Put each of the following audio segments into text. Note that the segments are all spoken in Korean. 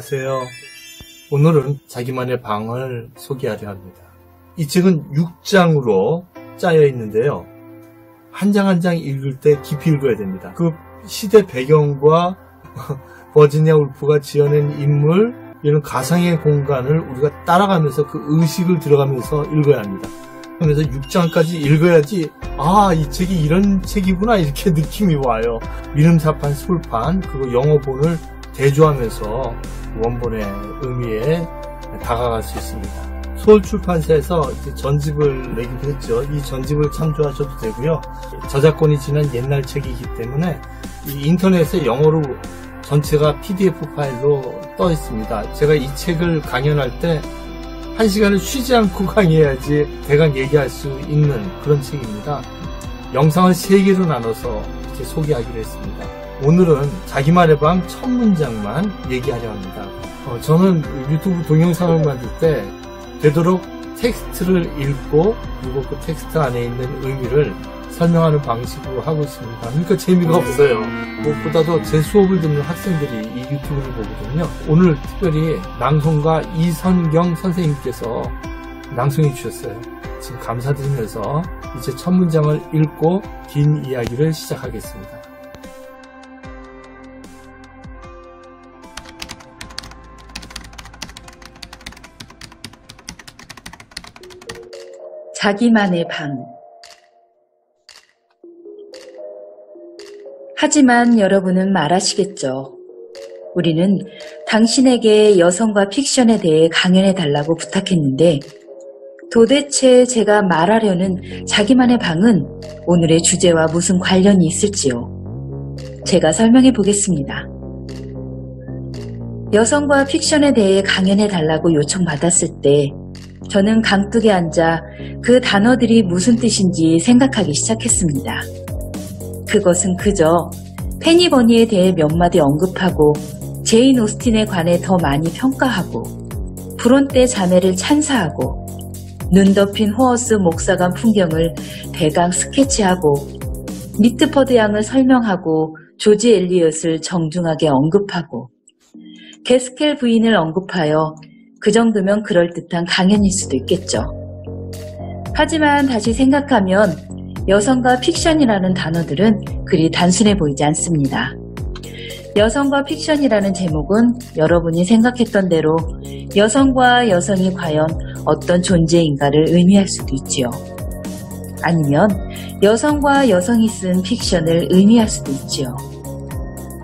안녕하세요. 오늘은 자기만의 방을 소개하려 합니다. 이 책은 6장으로 짜여 있는데요. 한 장 한 장 읽을 때 깊이 읽어야 됩니다. 그 시대 배경과 버지니아 울프가 지어낸 인물, 이런 가상의 공간을 우리가 따라가면서 그 의식을 들어가면서 읽어야 합니다. 그래서 6장까지 읽어야지 아 이 책이 이런 책이구나 이렇게 느낌이 와요. 미름사판 술판 그리고 영어본을 대조하면서 원본의 의미에 다가갈 수 있습니다. 서울 출판사에서 전집을 내기도 했죠. 이 전집을 참조하셔도 되고요. 저작권이 지난 옛날 책이기 때문에 인터넷에 영어로 전체가 PDF 파일로 떠 있습니다. 제가 이 책을 강연할 때 한 시간을 쉬지 않고 강의해야지 대강 얘기할 수 있는 그런 책입니다. 영상을 세 개로 나눠서 소개하기로 했습니다. 오늘은 자기만의 방 첫 문장만 얘기하려 합니다. 어, 저는 유튜브 동영상을 만들 때 되도록 텍스트를 읽고 그리고 그 텍스트 안에 있는 의미를 설명하는 방식으로 하고 있습니다. 그러니까 재미가 없어요. 무엇보다도 제 수업을 듣는 학생들이 이 유튜브를 보거든요. 오늘 특별히 낭송가 이선경 선생님께서 낭송해 주셨어요. 지금 감사드리면서 이제 첫 문장을 읽고 긴 이야기를 시작하겠습니다. 자기만의 방 하지만 여러분은 말하시겠죠. 우리는 당신에게 여성과 픽션에 대해 강연해 달라고 부탁했는데 도대체 제가 말하려는 자기만의 방은 오늘의 주제와 무슨 관련이 있을지요? 제가 설명해 보겠습니다. 여성과 픽션에 대해 강연해 달라고 요청받았을 때 저는 강둑에 앉아 그 단어들이 무슨 뜻인지 생각하기 시작했습니다. 그것은 그저 페니버니에 대해 몇 마디 언급하고 제인 오스틴에 관해 더 많이 평가하고 브론때 자매를 찬사하고 눈 덮인 호어스 목사관 풍경을 대강 스케치하고 미트퍼드 양을 설명하고 조지 엘리엇을 정중하게 언급하고 게스켈 부인을 언급하여 그 정도면 그럴듯한 강연일 수도 있겠죠. 하지만 다시 생각하면 여성과 픽션이라는 단어들은 그리 단순해 보이지 않습니다. 여성과 픽션이라는 제목은 여러분이 생각했던 대로 여성과 여성이 과연 어떤 존재인가를 의미할 수도 있지요. 아니면 여성과 여성이 쓴 픽션을 의미할 수도 있지요.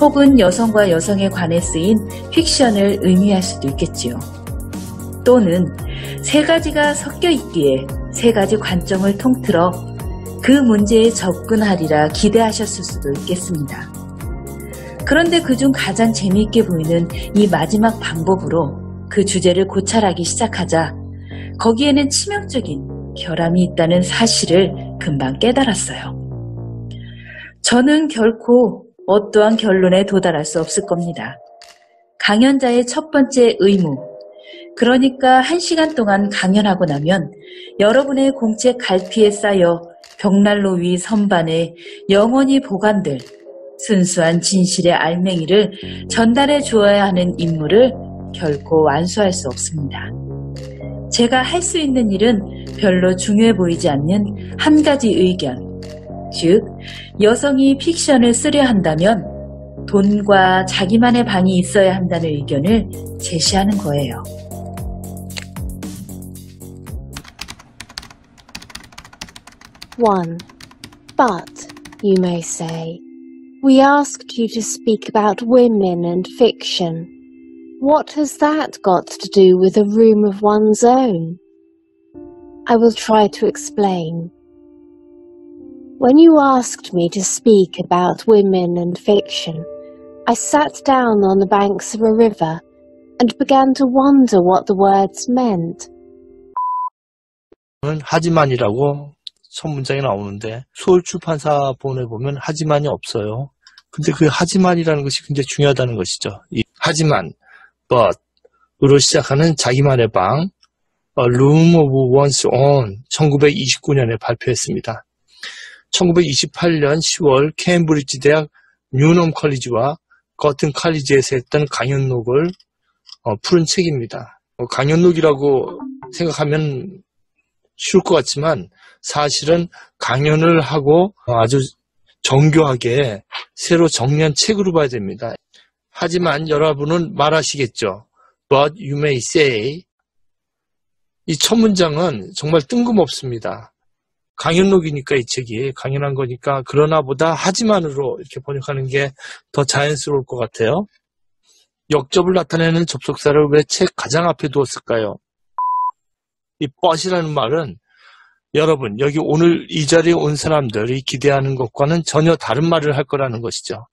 혹은 여성과 여성에 관해 쓰인 픽션을 의미할 수도 있겠지요. 또는 세 가지가 섞여 있기에 세 가지 관점을 통틀어 그 문제에 접근하리라 기대하셨을 수도 있겠습니다. 그런데 그중 가장 재미있게 보이는 이 마지막 방법으로 그 주제를 고찰하기 시작하자 거기에는 치명적인 결함이 있다는 사실을 금방 깨달았어요. 저는 결코 어떠한 결론에 도달할 수 없을 겁니다. 강연자의 첫 번째 의무, 그러니까 한 시간 동안 강연하고 나면 여러분의 공책 갈피에 쌓여 벽난로 위 선반에 영원히 보관될 순수한 진실의 알맹이를 전달해 주어야 하는 임무를 결코 완수할 수 없습니다. 제가 할 수 있는 일은 별로 중요해 보이지 않는 한 가지 의견, 즉 여성이 픽션을 쓰려 한다면 돈과 자기만의 방이 있어야 한다는 의견을 제시하는 거예요. 1. But, you may say, we asked you to speak about women and fiction. What has that got to do with a room of one's own? I will try to explain. When you asked me to speak about women and fiction, I sat down on the banks of a river and began to wonder what the words meant. 하지만이라고 첫 문장이 나오는데 서울 출판사 본에 보면 하지만이 없어요. 근데 그 하지만이라는 것이 굉장히 중요하다는 것이죠. 이 하지만, but으로 시작하는 자기만의 방, A Room of One's Own 1929년에 발표했습니다. 1928년 10월 케임브리지 대학 뉴넘 컬리지와 거튼 칼리지에서 했던 강연록을 어, 푸른 책입니다. 어, 강연록이라고 생각하면 쉬울 것 같지만 사실은 강연을 하고 아주 정교하게 새로 정리한 책으로 봐야 됩니다. 하지만 여러분은 말하시겠죠. But you may say 이 첫 문장은 정말 뜬금없습니다. 강연록이니까 이 책이 강연한 거니까 그러나 보다 하지만으로 이렇게 번역하는 게 더 자연스러울 것 같아요. 역접을 나타내는 접속사를 왜 책 가장 앞에 두었을까요? 이 뻗이라는 말은 여러분 여기 오늘 이 자리에 온 사람들이 기대하는 것과는 전혀 다른 말을 할 거라는 것이죠.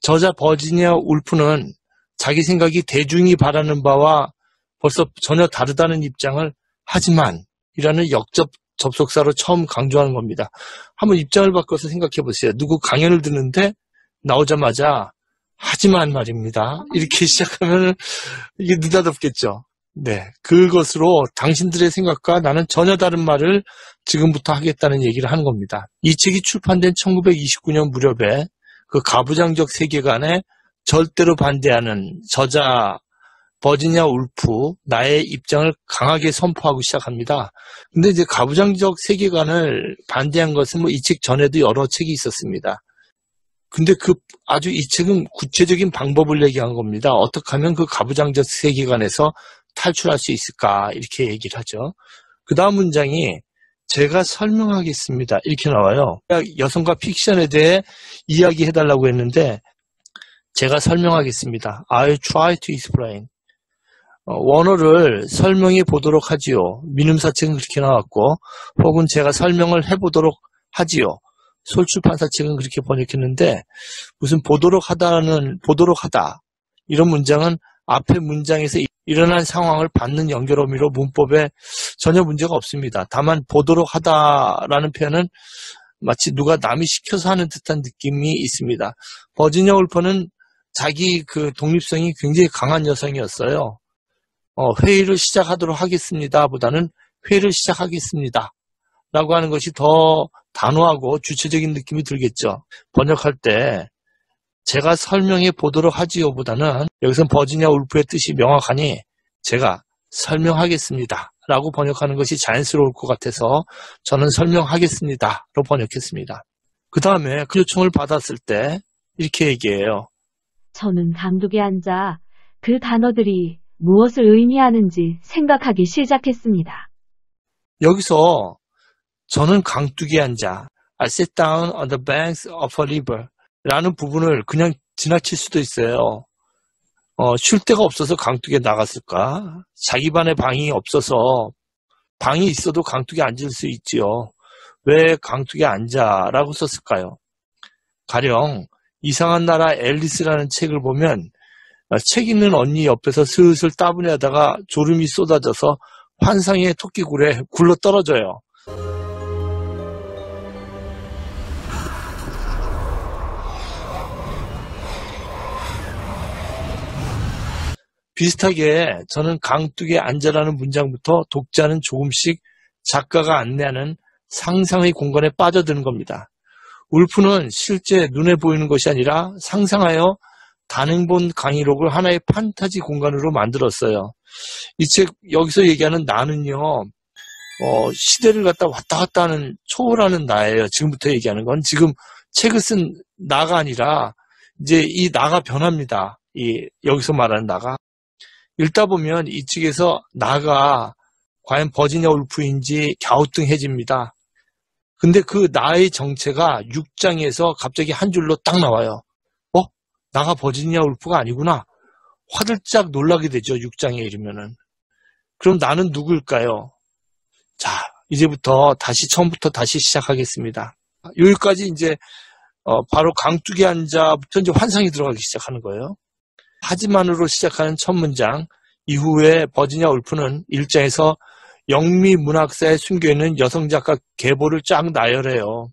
저자 버지니아 울프는 자기 생각이 대중이 바라는 바와 벌써 전혀 다르다는 입장을 하지만 이라는 역접 접속사로 처음 강조하는 겁니다. 한번 입장을 바꿔서 생각해 보세요. 누구 강연을 듣는데 나오자마자 하지만 말입니다. 이렇게 시작하면 이게 느닷없겠죠. 네. 그것으로 당신들의 생각과 나는 전혀 다른 말을 지금부터 하겠다는 얘기를 하는 겁니다. 이 책이 출판된 1929년 무렵에 그 가부장적 세계관에 절대로 반대하는 저자 버지니아 울프 나의 입장을 강하게 선포하고 시작합니다. 근데 이제 가부장적 세계관을 반대한 것은 뭐 이 책 전에도 여러 책이 있었습니다. 근데 그 아주 이 책은 구체적인 방법을 얘기한 겁니다. 어떻게 하면 그 가부장적 세계관에서 탈출할 수 있을까 이렇게 얘기를 하죠. 그 다음 문장이 제가 설명하겠습니다. 이렇게 나와요. 여성과 픽션에 대해 이야기해달라고 했는데 제가 설명하겠습니다. I'll try to explain. 어, 원어를 설명해 보도록 하지요. 민음사책은 그렇게 나왔고 혹은 제가 설명을 해보도록 하지요. 솔출판사 책은 그렇게 번역했는데 무슨 보도록 하다는 보도록 하다 이런 문장은 앞에 문장에서 일어난 상황을 받는 연결 어미로 문법에 전혀 문제가 없습니다. 다만 보도록 하다라는 표현은 마치 누가 남이 시켜서 하는 듯한 느낌이 있습니다. 버지니아 울퍼는 자기 그 독립성이 굉장히 강한 여성이었어요. 어, 회의를 시작하도록 하겠습니다. 보다는 회의를 시작하겠습니다. 라고 하는 것이 더 단호하고 주체적인 느낌이 들겠죠. 번역할 때 제가 설명해 보도록 하지요 보다는 여기서 버지니아 울프의 뜻이 명확하니 제가 설명하겠습니다. 라고 번역하는 것이 자연스러울 것 같아서 저는 설명하겠습니다. 로 번역했습니다. 그 다음에 그 요청을 받았을 때 이렇게 얘기해요. 저는 감독에 앉아 그 단어들이 무엇을 의미하는지 생각하기 시작했습니다. 여기서 저는 강둑에 앉아 I sit down on the banks of a river 라는 부분을 그냥 지나칠 수도 있어요. 어, 쉴 데가 없어서 강둑에 나갔을까? 자기 반에 방이 없어서 방이 있어도 강둑에 앉을 수 있지요. 왜 강둑에 앉아? 라고 썼을까요? 가령 이상한 나라 앨리스라는 책을 보면 아, 책 읽는 언니 옆에서 슬슬 따분해 하다가 졸음이 쏟아져서 환상의 토끼굴에 굴러 떨어져요. 비슷하게 저는 강둑에 앉아라는 문장부터 독자는 조금씩 작가가 안내하는 상상의 공간에 빠져드는 겁니다. 울프는 실제 눈에 보이는 것이 아니라 상상하여 단행본 강의록을 하나의 판타지 공간으로 만들었어요. 이 책 여기서 얘기하는 나는요. 어, 시대를 갖다 왔다 갔다 하는 초월하는 나예요. 지금부터 얘기하는 건 지금 책을 쓴 나가 아니라 이제 이 나가 변합니다. 이 여기서 말하는 나가 읽다 보면 이쪽에서 나가 과연 버지니아 울프인지 갸우뚱해집니다. 근데 그 나의 정체가 6장에서 갑자기 한 줄로 딱 나와요. 나가 버지니아 울프가 아니구나. 화들짝 놀라게 되죠. 6장에 이르면은. 그럼 나는 누구일까요? 자, 이제부터 다시 처음부터 다시 시작하겠습니다. 여기까지 이제 어, 바로 강둑에 앉아부터 이제 환상이 들어가기 시작하는 거예요. 하지만으로 시작하는 첫 문장 이후에 버지니아 울프는 1장에서 영미 문학사에 숨겨있는 여성 작가 계보를 쫙 나열해요.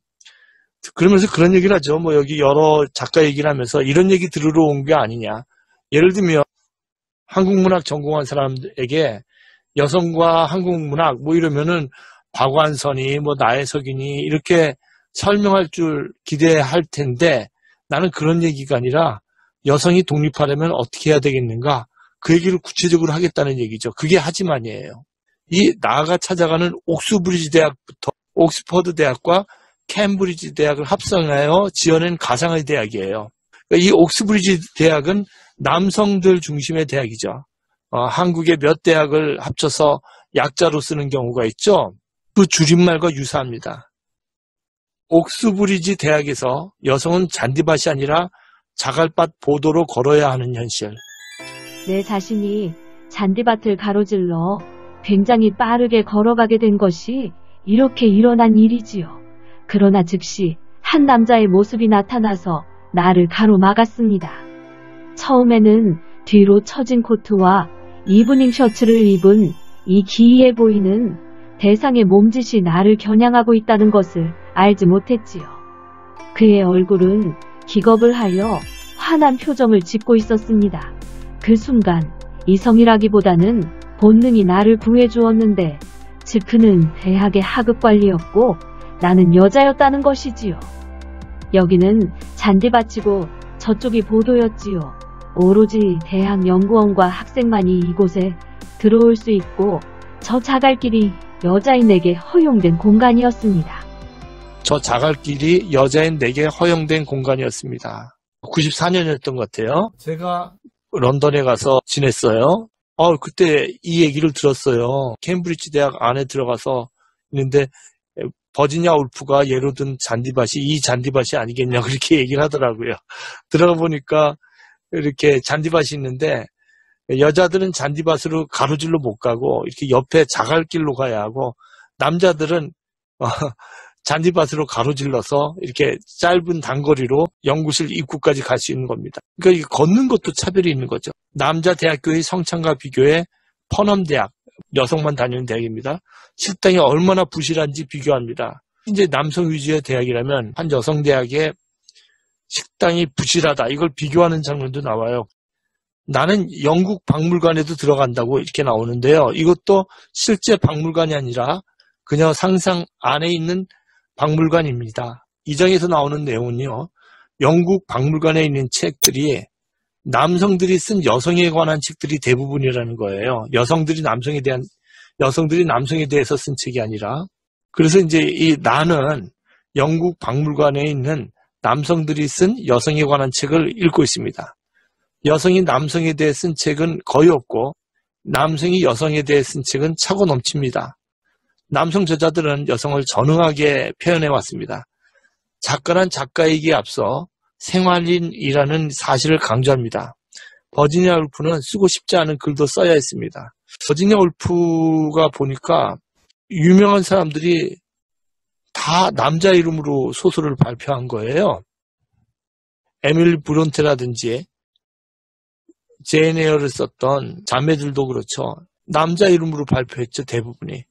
그러면서 그런 얘기를 하죠. 뭐 여기 여러 작가 얘기를 하면서 이런 얘기 들으러 온 게 아니냐. 예를 들면 한국문학 전공한 사람에게 여성과 한국문학 뭐 이러면은 박완선이 뭐 나혜석이니 이렇게 설명할 줄 기대할 텐데 나는 그런 얘기가 아니라 여성이 독립하려면 어떻게 해야 되겠는가 그 얘기를 구체적으로 하겠다는 얘기죠. 그게 하지만이에요. 이 나아가 찾아가는 옥스브리지 대학부터 옥스퍼드 대학과 캠브리지 대학을 합성하여 지어낸 가상의 대학이에요. 그러니까 이 옥스브리지 대학은 남성들 중심의 대학이죠. 어, 한국의 몇 대학을 합쳐서 약자로 쓰는 경우가 있죠. 그 줄임말과 유사합니다. 옥스브리지 대학에서 여성은 잔디밭이 아니라 자갈밭 보도로 걸어야 하는 현실. 내 자신이 잔디밭을 가로질러 굉장히 빠르게 걸어가게 된 것이 이렇게 일어난 일이지요. 그러나 즉시 한 남자의 모습이 나타나서 나를 가로막았습니다. 처음에는 뒤로 처진 코트와 이브닝 셔츠를 입은 이 기이해 보이는 대상의 몸짓이 나를 겨냥하고 있다는 것을 알지 못했지요. 그의 얼굴은 기겁을 하여 화난 표정을 짓고 있었습니다. 그 순간 이성이라기보다는 본능이 나를 구해주었는데 즉 그는 대학의 하급관리였고 나는 여자였다는 것이지요. 여기는 잔디밭이고 저쪽이 보도였지요. 오로지 대학 연구원과 학생만이 이곳에 들어올 수 있고 저 자갈길이 여자인에게 허용된 공간이었습니다. 저 자갈길이 여자인에게 허용된 공간이었습니다. 94년이었던 것 같아요. 제가 런던에 가서 지냈어요. 어, 그때 이 얘기를 들었어요. 캠브리지 대학 안에 들어가서 있는데 버지니아 울프가 예로 든 잔디밭이 이 잔디밭이 아니겠냐 그렇게 얘기를 하더라고요. 들어가 보니까 이렇게 잔디밭이 있는데 여자들은 잔디밭으로 가로질러 못 가고 이렇게 옆에 자갈길로 가야 하고 남자들은 어, 잔디밭으로 가로질러서 이렇게 짧은 단거리로 연구실 입구까지 갈 수 있는 겁니다. 그러니까 걷는 것도 차별이 있는 거죠. 남자 대학교의 성창과 비교해 퍼넘 대학 여성만 다니는 대학입니다. 식당이 얼마나 부실한지 비교합니다. 이제 남성 위주의 대학이라면 한 여성 대학의 식당이 부실하다 이걸 비교하는 장면도 나와요. 나는 영국 박물관에도 들어간다고 이렇게 나오는데요. 이것도 실제 박물관이 아니라 그냥 상상 안에 있는 박물관입니다. 이 장에서 나오는 내용은요. 영국 박물관에 있는 책들이 남성들이 쓴 여성에 관한 책들이 대부분이라는 거예요. 여성들이 남성에 대한 여성들이 남성에 대해서 쓴 책이 아니라 그래서 이제 이 나는 영국 박물관에 있는 남성들이 쓴 여성에 관한 책을 읽고 있습니다. 여성이 남성에 대해 쓴 책은 거의 없고 남성이 여성에 대해 쓴 책은 차고 넘칩니다. 남성 저자들은 여성을 전능하게 표현해 왔습니다. 작가란 작가이기에 앞서 생활인이라는 사실을 강조합니다. 버지니아 울프는 쓰고 싶지 않은 글도 써야 했습니다. 버지니아 울프가 보니까 유명한 사람들이 다 남자 이름으로 소설을 발표한 거예요. 에밀 브론테라든지 제인 에어를 썼던 자매들도 그렇죠. 남자 이름으로 발표했죠, 대부분이.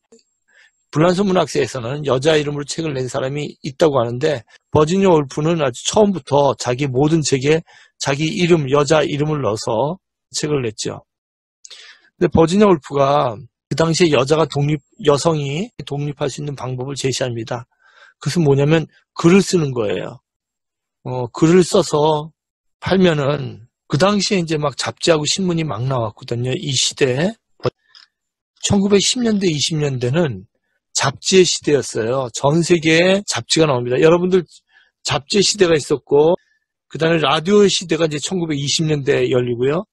불란서 문학사에서는 여자 이름으로 책을 낸 사람이 있다고 하는데 버지니아 올프는 아주 처음부터 자기 모든 책에 자기 이름, 여자 이름을 넣어서 책을 냈죠. 근데 버지니아 올프가 그 당시에 여자가 독립, 여성이 독립할 수 있는 방법을 제시합니다. 그것은 뭐냐면 글을 쓰는 거예요. 어, 글을 써서 팔면은 그 당시에 이제 막 잡지하고 신문이 막 나왔거든요. 이 시대에. 1910년대, 20년대는 잡지의 시대였어요. 전 세계에 잡지가 나옵니다. 여러분들 잡지 시대가 있었고 그 다음에 라디오의 시대가 이제 1920년대에 열리고요.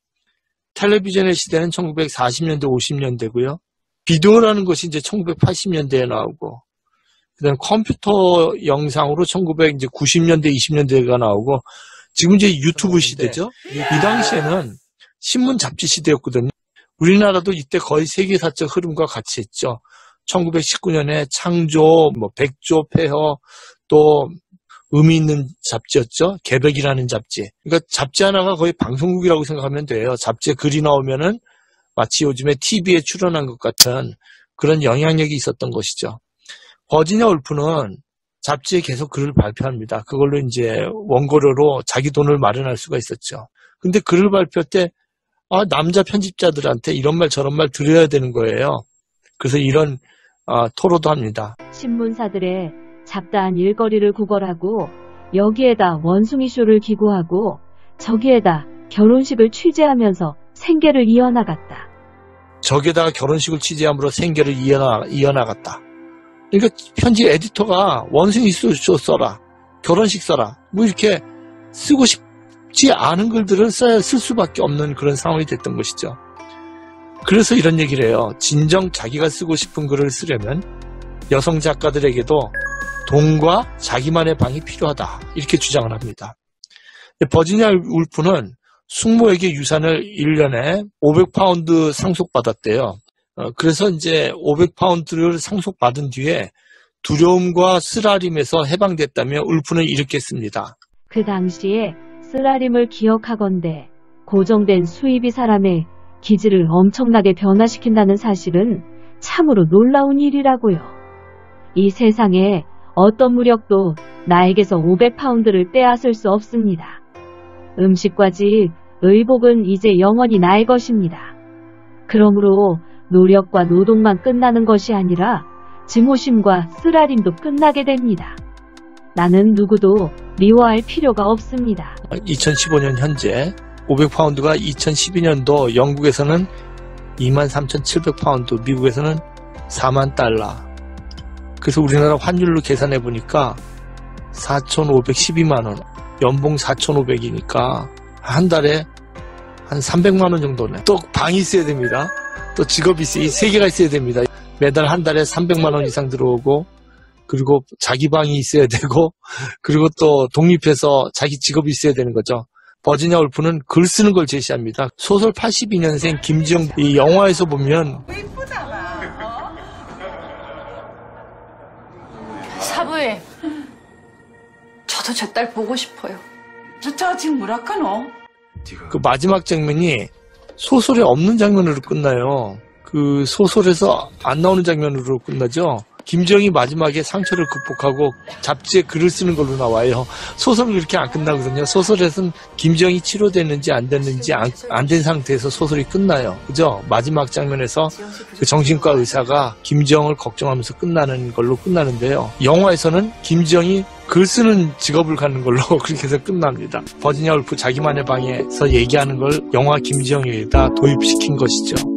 텔레비전의 시대는 1940년대, 50년대고요. 비디오라는 것이 이제 1980년대에 나오고 그다음 컴퓨터 영상으로 1990년대, 20년대가 나오고 지금 이제 유튜브 시대죠. 이 당시에는 신문 잡지 시대였거든요. 우리나라도 이때 거의 세계사적 흐름과 같이 했죠. 1919년에 창조, 뭐 백조, 폐허, 또 의미 있는 잡지였죠. 개백이라는 잡지. 그러니까 잡지 하나가 거의 방송국이라고 생각하면 돼요. 잡지에 글이 나오면은 마치 요즘에 TV에 출연한 것 같은 그런 영향력이 있었던 것이죠. 버지니아 울프는 잡지에 계속 글을 발표합니다. 그걸로 이제 원고료로 자기 돈을 마련할 수가 있었죠. 근데 글을 발표할 때, 아, 남자 편집자들한테 이런 말 저런 말 들어야 되는 거예요. 그래서 이런 어, 토로도 합니다. 신문사들의 잡다한 일거리를 구걸하고 여기에다 원숭이 쇼를 기고하고 저기에다 결혼식을 취재하면서 생계를 이어나갔다. 적에다가 결혼식을 취재함으로 생계를 이어나, 이어나갔다. 그러니까 편지 에디터가 원숭이 소 써라. 결혼식 써라. 뭐 이렇게 쓰고 싶지 않은 글들을 써야 쓸 수밖에 없는 그런 상황이 됐던 것이죠. 그래서 이런 얘기를 해요. 진정 자기가 쓰고 싶은 글을 쓰려면 여성 작가들에게도 돈과 자기만의 방이 필요하다. 이렇게 주장을 합니다. 버지니아 울프는 숙모에게 유산을 1년에 500파운드 상속받았대요. 어, 그래서 이제 500파운드를 상속받은 뒤에 두려움과 쓰라림에서 해방됐다며 울프는 이렇게 씁니다. 그 당시에 쓰라림을 기억하건대 고정된 수입이 사람의 기질을 엄청나게 변화시킨다는 사실은 참으로 놀라운 일이라고요. 이 세상에 어떤 무력도 나에게서 500파운드를 빼앗을 수 없습니다. 음식과 집, 의복은 이제 영원히 나의 것입니다. 그러므로 노력과 노동만 끝나는 것이 아니라 증오심과 쓰라림도 끝나게 됩니다. 나는 누구도 미워할 필요가 없습니다. 2015년 현재 500파운드가 2012년도 영국에서는 23,700파운드, 미국에서는 4만 달러. 그래서 우리나라 환율로 계산해 보니까 4,512만 원, 연봉 4,500이니까 한 달에 한 300만 원 정도네. 또 방이 있어야 됩니다. 또 직업이 세 개가 있어야 됩니다. 매달 한 달에 300만 원 이상 들어오고, 그리고 자기 방이 있어야 되고, 그리고 또 독립해서 자기 직업이 있어야 되는 거죠. 버지니아 울프는 글 쓰는 걸 제시합니다. 소설 82년생 김지영 이 영화에서 보면 사부님, 저도 제 딸 보고 싶어요. 저 지금 뭐랄까노? 그 마지막 장면이 소설에 없는 장면으로 끝나요. 그 소설에서 안 나오는 장면으로 끝나죠. 김정이 마지막에 상처를 극복하고 잡지에 글을 쓰는 걸로 나와요. 소설은 그렇게 안 끝나거든요. 소설에서는 김정이 치료됐는지 안 됐는지 안 된 상태에서 소설이 끝나요. 그죠? 마지막 장면에서 그 정신과 의사가 김정을 걱정하면서 끝나는 걸로 끝나는데요. 영화에서는 김정이 글 쓰는 직업을 갖는 걸로 그렇게 해서 끝납니다. 버지니아 울프 자기만의 방에서 얘기하는 걸 영화 김정희에다 도입시킨 것이죠.